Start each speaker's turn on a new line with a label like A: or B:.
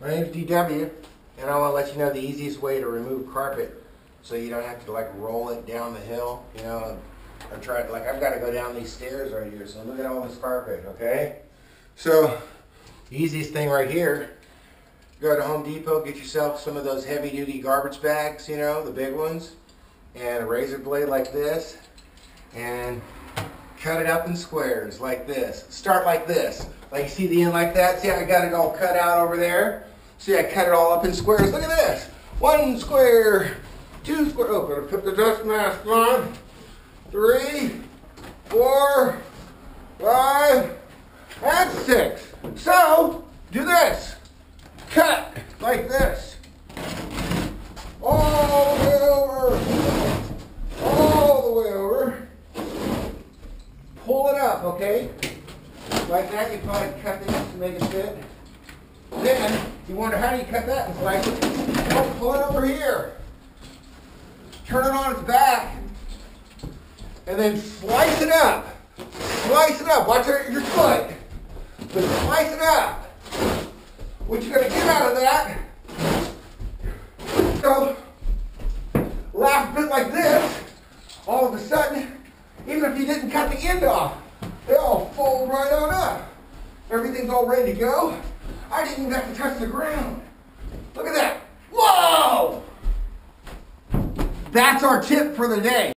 A: My name's DW, and I want to let you know the easiest way to remove carpet so you don't have to like roll it down the hill. You know, I'm trying like I've got to go down these stairs right here. So look at all this carpet, okay? So the easiest thing right here, go to Home Depot, get yourself some of those heavy duty garbage bags, you know, the big ones, and a razor blade like this, and cut it up in squares like this. Start like this. Like you see the end like that? See I got it all cut out over there? See I cut it all up in squares. Look at this. One square, two square. Oh, put the dust mask on. Three, four, five, and six. So, do this. Cut like this. All the way over. All the way over it up, okay? Like that, you probably cut this to make it fit. Then, you wonder how do you cut that? It's like, oh, pull it over here. Turn it on its back. And then slice it up. Slice it up. Watch your your foot. But slice it up. What you're going to get out of that, so, last bit like this, all of a sudden, even if you didn't cut the end off, they all fold right on up. Everything's all ready to go. I didn't even have to touch the ground. Look at that. Whoa! That's our tip for the day.